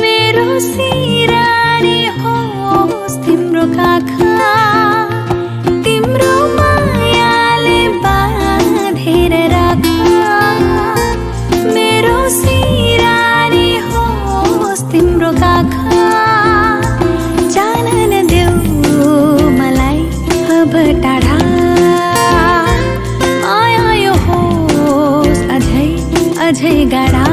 मेरो सिरानी होस् तिम्रो का खा तिम्रो धेर राख। मेरो सिरानी होस् तिम्रो का जानन जान मलाई टाढा। आयो होस अझै अझै गाडा